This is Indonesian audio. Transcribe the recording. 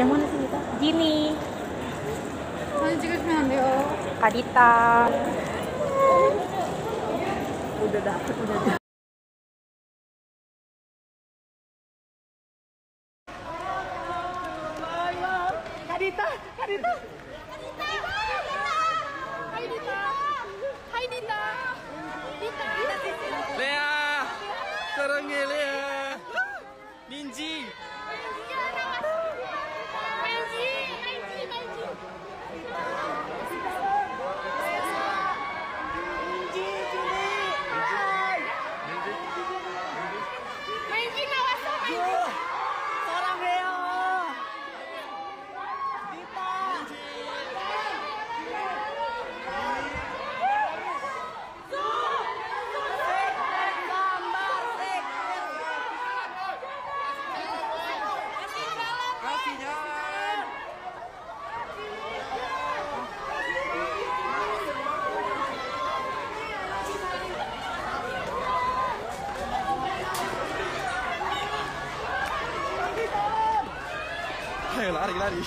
Yang mana sih kita? Gini. Kadita. Udah dapet, udah dapet. Kadita, Kadita. Lea, sarangnya Minji. 哪里哪里